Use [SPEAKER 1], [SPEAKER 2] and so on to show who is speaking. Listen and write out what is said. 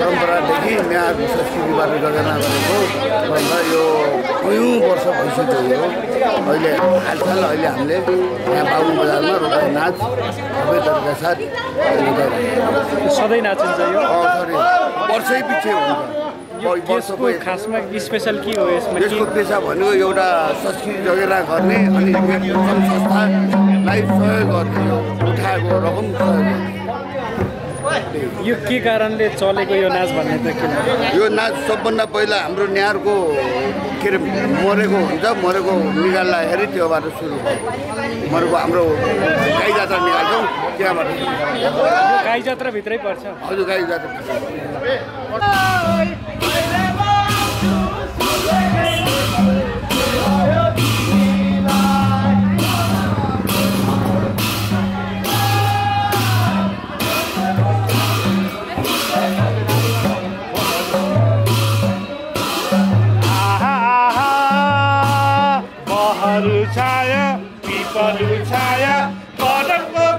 [SPEAKER 1] परम्परादेखि यहाँ संस्कृतिबाट जगेर्ना गरेको भन्दा यो कयौँ वर्ष भइसक्यो यो। अहिले हालसाल अहिले हामीले यहाँ बाबु बजारमा रोपाई नाच सबै तरिका साथ
[SPEAKER 2] सधैँ नाचिन्छ यो?
[SPEAKER 1] सरी वर्षै पछि हुन्छ।
[SPEAKER 2] खासमा स्पेसल के हो यसमा?
[SPEAKER 1] यसको पेसा भनेको एउटा संस्कृति जगेरा गर्ने अनि संस्थालाई सहयोग गर्ने उठाएको रकम सहयोग गर्ने।
[SPEAKER 2] यो के कारणले चलेको यो नाच भन्ने त किन
[SPEAKER 1] यो नाच सबभन्दा पहिला हाम्रो न्यारको के अरे मरेको हुन्छ मरेको निकाल्दाखेरि त्योबाट सुरु भयो। मरेको हाम्रो गाई जात्रा निकाल्छौँ त्यहाँबाट
[SPEAKER 2] गाई जात्राभित्रै पर्छ।
[SPEAKER 1] हजुर गाई जात्रा 차야 뒷발을 차야 바람과